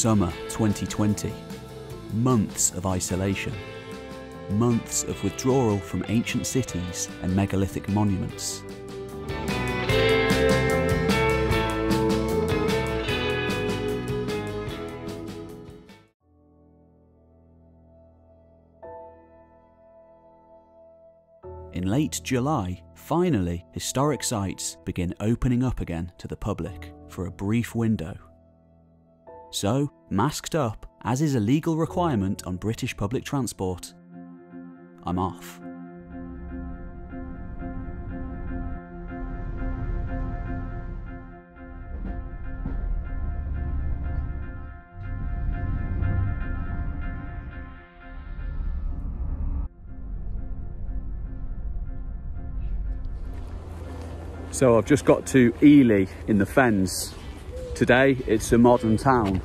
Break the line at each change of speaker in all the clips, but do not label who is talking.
Summer 2020. Months of isolation. Months of withdrawal from ancient cities and megalithic monuments. In late July, finally, historic sites begin opening up again to the public for a brief window. So, masked up, as is a legal requirement on British public transport, I'm off. So I've just got to Ely in the Fens. Today it's a modern town,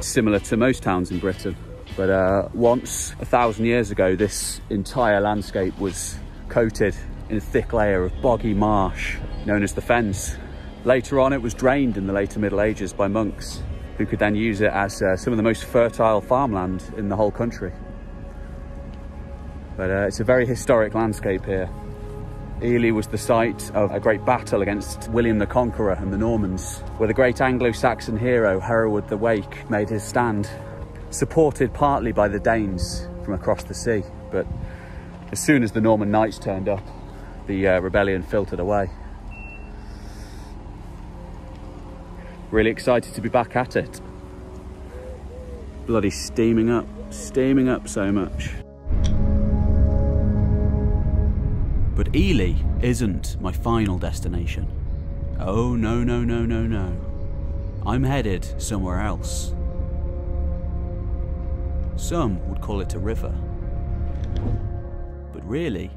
similar to most towns in Britain. But uh, once, a thousand years ago, this entire landscape was coated in a thick layer of boggy marsh known as the Fens. Later on it was drained in the later Middle Ages by monks who could then use it as uh, some of the most fertile farmland in the whole country. But uh, it's a very historic landscape here. Ely was the site of a great battle against William the Conqueror and the Normans, where the great Anglo-Saxon hero Hereward the Wake made his stand, supported partly by the Danes from across the sea. But as soon as the Norman knights turned up, the uh, rebellion filtered away. Really excited to be back at it. Bloody steaming up, steaming up so much. Ely isn't my final destination. Oh, no, no, no, no, no. I'm headed somewhere else. Some would call it a river. But really,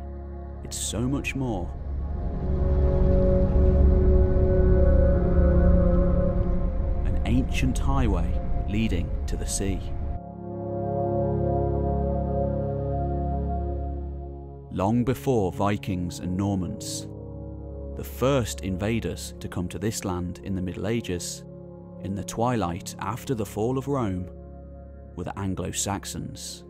it's so much more. An ancient highway leading to the sea. Long before Vikings and Normans. The first invaders to come to this land in the Middle Ages, in the twilight after the fall of Rome, were the Anglo Saxons.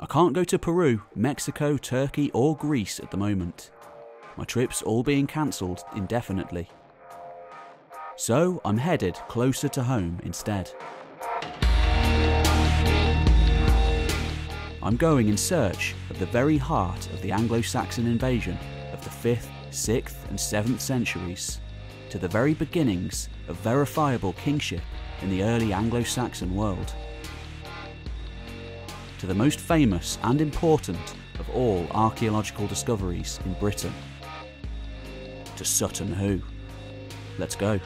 I can't go to Peru, Mexico, Turkey, or Greece at the moment. My trip's all being cancelled indefinitely. So I'm headed closer to home instead. I'm going in search of the very heart of the Anglo-Saxon invasion of the 5th, 6th and 7th centuries, to the very beginnings of verifiable kingship in the early Anglo-Saxon world. To the most famous and important of all archaeological discoveries in Britain. To Sutton Hoo. Let's go.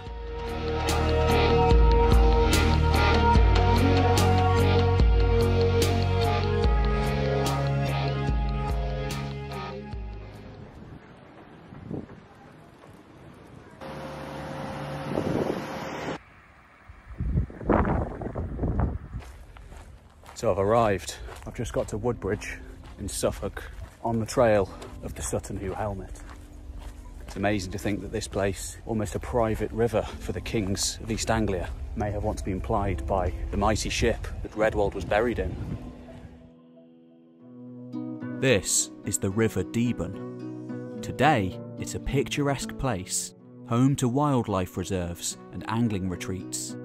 So I've arrived. I've just got to Woodbridge in Suffolk on the trail of the Sutton Hoo helmet. It's amazing to think that this place, almost a private river for the kings of East Anglia, may have once been plied by the mighty ship that Redwald was buried in. This is the River Deben. Today, it's a picturesque place, home to wildlife reserves and angling retreats.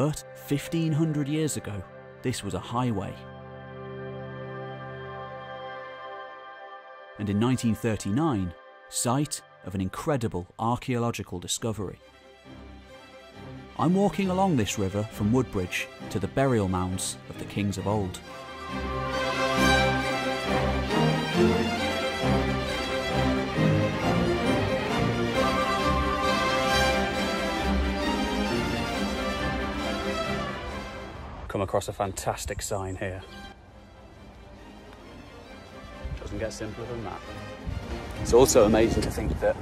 But 1500 years ago, this was a highway. And in 1939, site of an incredible archaeological discovery. I'm walking along this river from Woodbridge to the burial mounds of the kings of old. Come across a fantastic sign here. Doesn't get simpler than that. It's also amazing to think that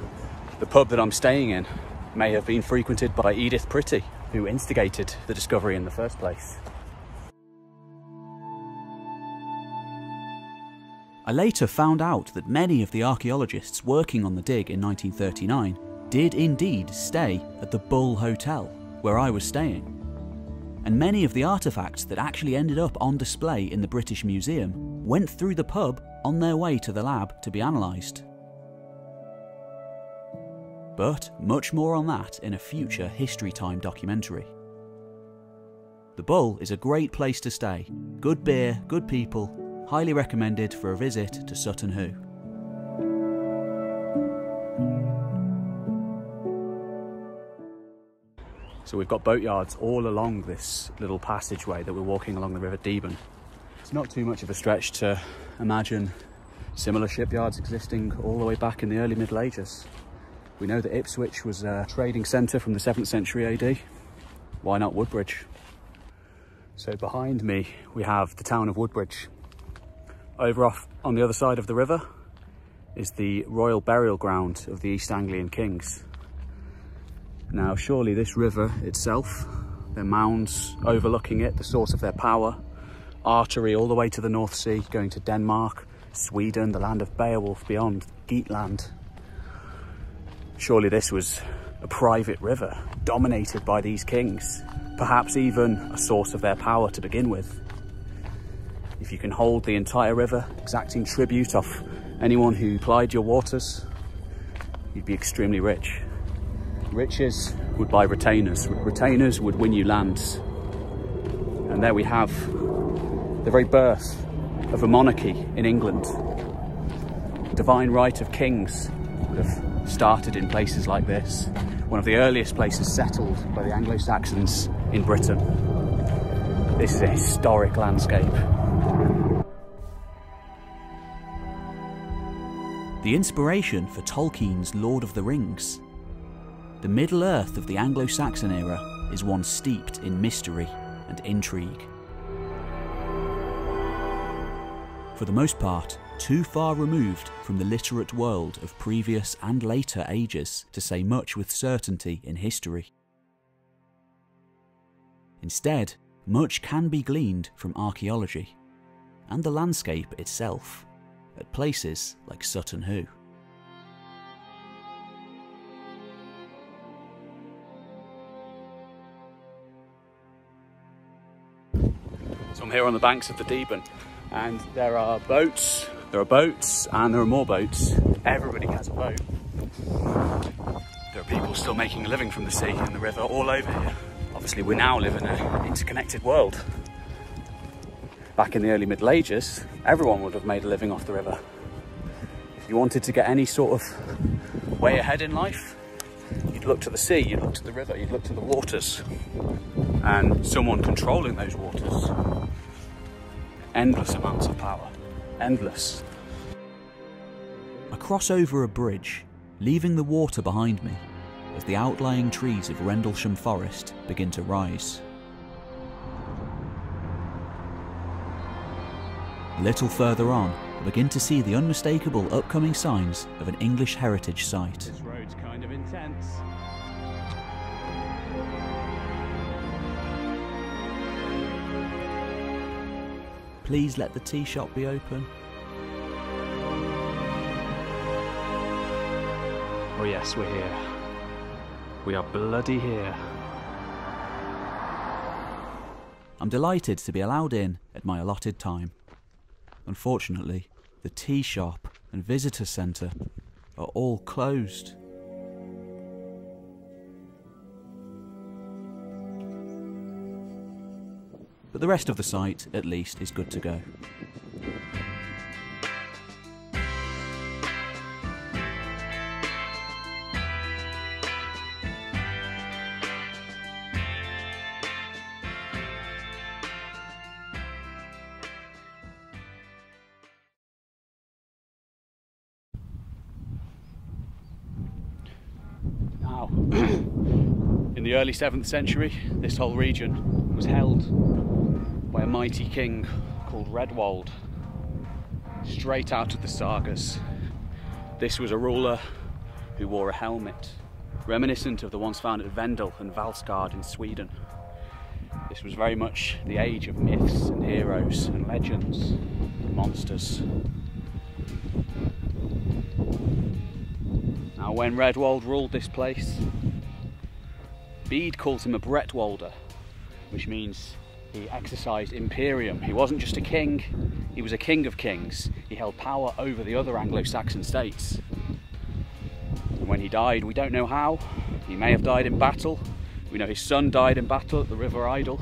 the pub that I'm staying in may have been frequented by Edith Pretty, who instigated the discovery in the first place.
I later found out that many of the archaeologists working on the dig in 1939 did indeed stay at the Bull Hotel, where I was staying. And many of the artefacts that actually ended up on display in the British Museum went through the pub on their way to the lab to be analysed. But much more on that in a future History Time documentary. The Bull is a great place to stay. Good beer, good people, highly recommended for a visit to Sutton Hoo.
So we've got boatyards all along this little passageway that we're walking along the River Deben. It's not too much of a stretch to imagine similar shipyards existing all the way back in the early Middle Ages. We know that Ipswich was a trading centre from the 7th century AD. Why not Woodbridge? So behind me we have the town of Woodbridge. Over off on the other side of the river is the royal burial ground of the East Anglian kings. Now, surely this river itself, their mounds overlooking it, the source of their power, artery all the way to the North Sea, going to Denmark, Sweden, the land of Beowulf beyond, Geatland. Surely this was a private river dominated by these kings, perhaps even a source of their power to begin with. If you can hold the entire river, exacting tribute off anyone who plied your waters, you'd be extremely rich. Riches would buy retainers. Retainers would win you lands. And there we have the very birth of a monarchy in England. Divine right of kings would have started in places like this. One of the earliest places settled by the Anglo-Saxons in Britain. This is a historic landscape.
The inspiration for Tolkien's Lord of the Rings the Middle Earth of the Anglo Saxon era is one steeped in mystery and intrigue. For the most part, too far removed from the literate world of previous and later ages to say much with certainty in history. Instead, much can be gleaned from archaeology and the landscape itself at places like Sutton Hoo.
I'm here on the banks of the Deben and there are boats, there are boats and there are more boats. Everybody has a boat. There are people still making a living from the sea and the river all over here. Obviously we now live in an interconnected world. Back in the early Middle Ages, everyone would have made a living off the river. If you wanted to get any sort of way ahead in life, you'd look to the sea, you'd look to the river, you'd look to the waters and someone controlling those waters. Endless amounts of power. Endless.
I cross over a bridge, leaving the water behind me as the outlying trees of Rendlesham Forest begin to rise. A little further on, I begin to see the unmistakable upcoming signs of an English heritage site.
This road's kind of intense.
Please let the tea shop be open.
Oh yes, we're here. We are bloody here.
I'm delighted to be allowed in at my allotted time. Unfortunately, the tea shop and visitor centre are all closed. But the rest of the site, at least, is good to go.
In the early 7th century, this whole region was held by a mighty king called Redwald, straight out of the sagas. This was a ruler who wore a helmet, reminiscent of the ones found at Vendel and Valsgard in Sweden. This was very much the age of myths and heroes and legends and monsters. Now, when Redwald ruled this place, Bede calls him a Bretwalda, which means he exercised imperium. He wasn't just a king, he was a king of kings. He held power over the other Anglo Saxon states. And when he died, we don't know how. He may have died in battle. We know his son died in battle at the River Idle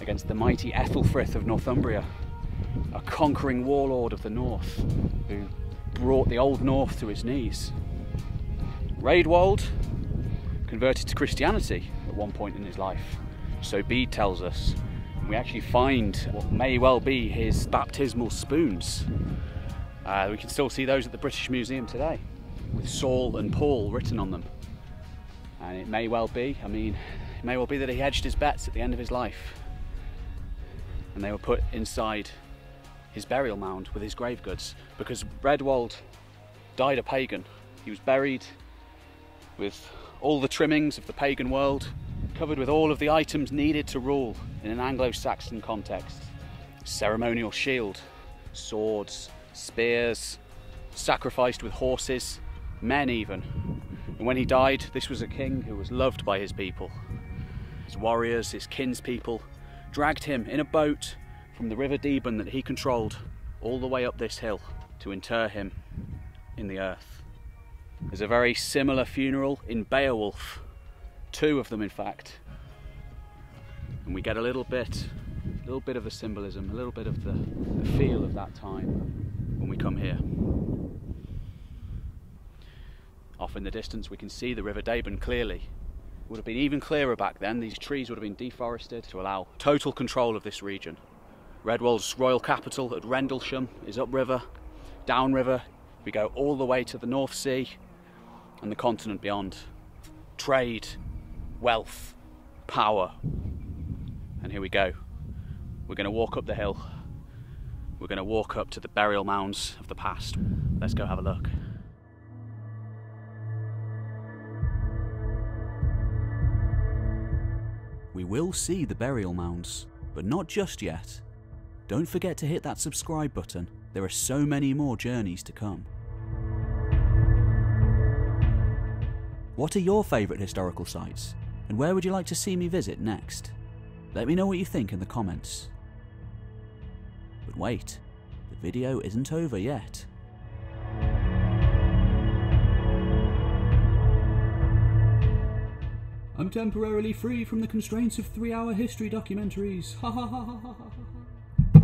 against the mighty Ethelfrith of Northumbria, a conquering warlord of the north who brought the Old North to his knees. Raedwald converted to Christianity at one point in his life, so Bede tells us. We actually find what may well be his baptismal spoons. Uh, we can still see those at the British Museum today, with Saul and Paul written on them. And it may well be, I mean, it may well be that he hedged his bets at the end of his life. And they were put inside his burial mound with his grave goods because Redwald died a pagan. He was buried with all the trimmings of the pagan world, covered with all of the items needed to rule in an Anglo-Saxon context. Ceremonial shield, swords, spears, sacrificed with horses, men even. And when he died, this was a king who was loved by his people. His warriors, his kinspeople, dragged him in a boat from the River Deben that he controlled all the way up this hill to inter him in the earth. There's a very similar funeral in Beowulf, two of them in fact. And we get a little bit, a little bit of the symbolism, a little bit of the, the feel of that time when we come here. Off in the distance we can see the River Deben clearly. It would have been even clearer back then, these trees would have been deforested to allow total control of this region. Redwald's royal capital at Rendlesham is upriver, downriver. We go all the way to the North Sea and the continent beyond. Trade, wealth, power. And here we go. We're going to walk up the hill. We're going to walk up to the burial mounds of the past. Let's go have a look.
We will see the burial mounds, but not just yet. Don't forget to hit that subscribe button, there are so many more journeys to come. What are your favourite historical sites, and where would you like to see me visit next? Let me know what you think in the comments. But wait, the video isn't over yet. I'm temporarily free from the constraints of three hour history documentaries. Ha ha ha ha ha ha.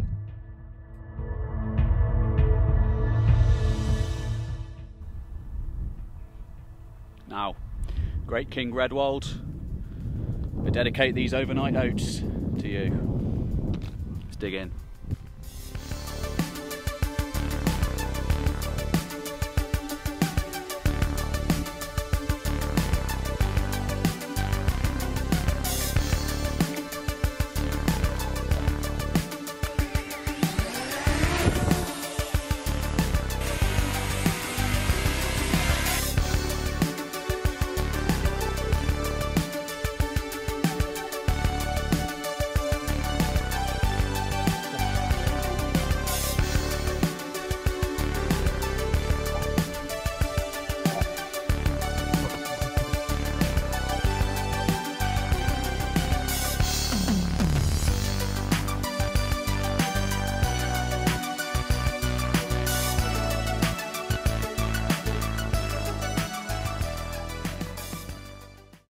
Now, great King Redwald, I dedicate these overnight oats to you. Let's dig in.